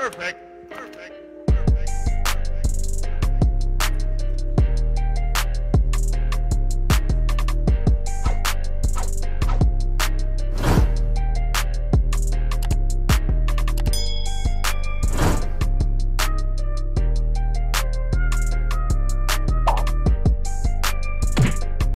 perfect.